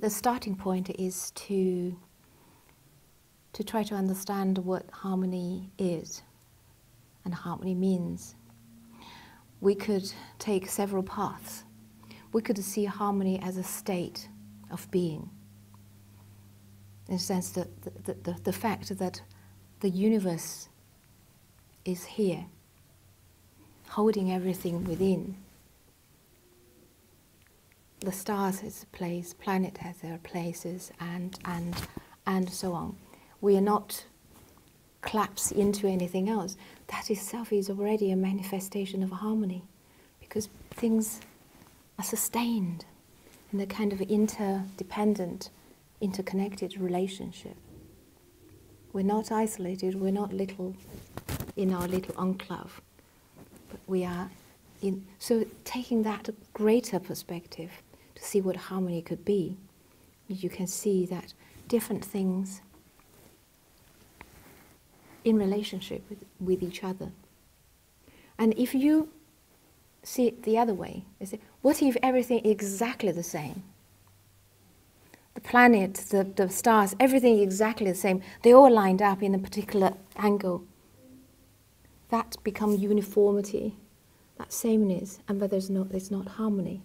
the starting point is to to try to understand what harmony is and harmony means. We could take several paths. We could see harmony as a state of being, in the sense that the, the, the fact that the universe is here, holding everything within the stars has a place, planet has their places, and and and so on. We are not collapse into anything else. That itself is already a manifestation of harmony, because things are sustained in a kind of interdependent, interconnected relationship. We're not isolated. We're not little in our little enclave, but we are in. So taking that greater perspective see what harmony could be, you can see that different things in relationship with, with each other. And if you see it the other way, you say, what if everything exactly the same? The planet, the, the stars, everything exactly the same. They all lined up in a particular angle. That becomes uniformity, that sameness, and but there's no, there's not harmony.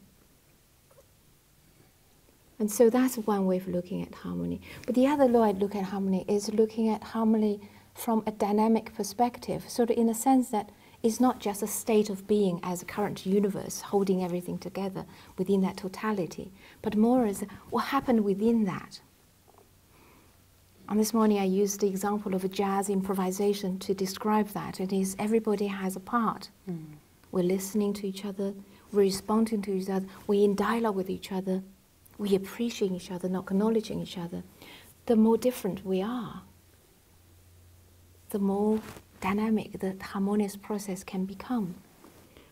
And so that's one way of looking at harmony. But the other way I look at harmony is looking at harmony from a dynamic perspective, sort of in a sense that it's not just a state of being as a current universe holding everything together within that totality, but more as what happened within that. And this morning I used the example of a jazz improvisation to describe that. It is everybody has a part. Mm. We're listening to each other, we're responding to each other, we're in dialogue with each other, we appreciate each other, not acknowledging each other, the more different we are, the more dynamic the harmonious process can become.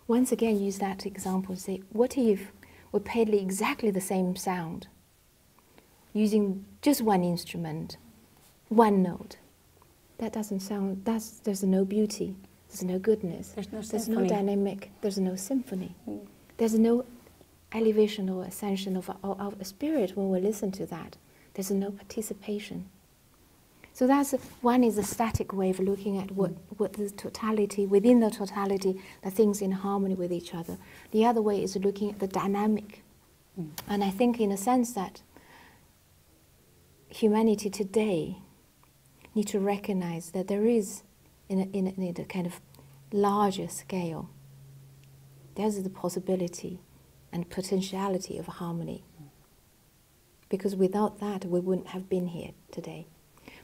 Once again, use that example. Say, what if we played exactly the same sound, using just one instrument, one note? That doesn't sound. That's there's no beauty. There's no goodness. There's no, there's no dynamic. There's no symphony. Mm. There's no elevation or ascension of our, spirit when we listen to that. There's no participation. So that's one is a static way of looking at what, what the totality, within the totality, the things in harmony with each other. The other way is looking at the dynamic. Mm. And I think in a sense that humanity today need to recognize that there is, in a, in a, in a kind of larger scale, there's the possibility and potentiality of harmony. Because without that, we wouldn't have been here today.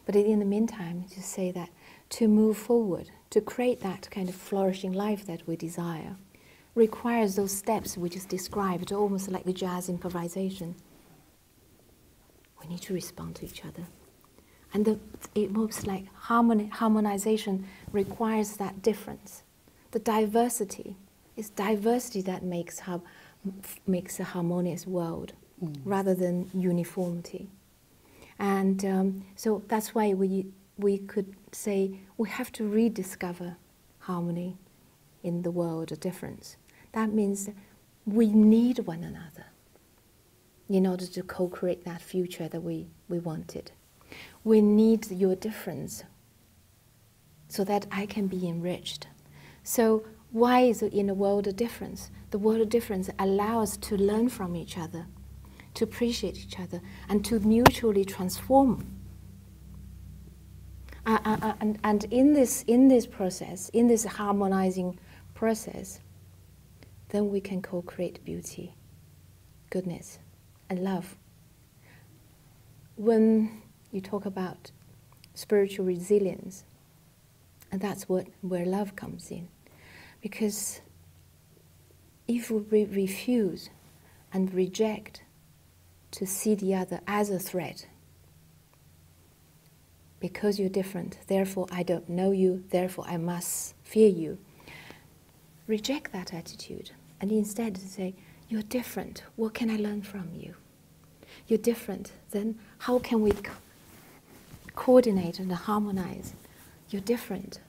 But in the meantime, to say that to move forward, to create that kind of flourishing life that we desire, requires those steps we just described, almost like the jazz improvisation. We need to respond to each other. And the, it moves like harmony, harmonization requires that difference. The diversity. is diversity that makes makes a harmonious world mm. rather than uniformity. And um, so that's why we, we could say we have to rediscover harmony in the world of difference. That means we need one another in order to co create that future that we, we wanted. We need your difference so that I can be enriched. So, why is it in a world of difference? the world of difference allows us to learn from each other, to appreciate each other, and to mutually transform. Uh, uh, uh, and, and in this in this process, in this harmonizing process, then we can co-create beauty, goodness, and love. When you talk about spiritual resilience, and that's what where love comes in, because if we refuse and reject to see the other as a threat, because you're different, therefore I don't know you, therefore I must fear you. Reject that attitude and instead say, You're different, what can I learn from you? You're different, then how can we co- coordinate and harmonize? You're different.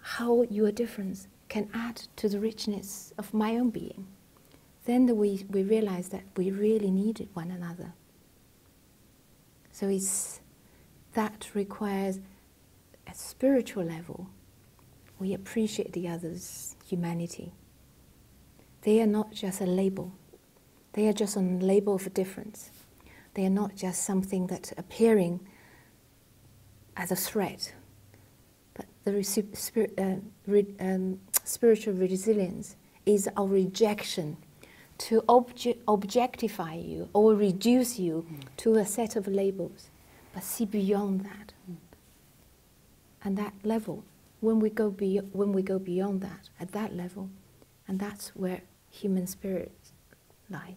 How your difference can add to the richness of my own being, then we, we realize that we really needed one another. So it's, that requires a spiritual level. We appreciate the other's humanity. They are not just a label. They are just a label of difference. They are not just something that's appearing as a threat. But the spirit, uh, re, um, spiritual resilience is our rejection to obje- objectify you or reduce you mm. to a set of labels, but see beyond that. Mm. And that level, when we, go be- when we go beyond that, at that level, and that's where human spirits lie.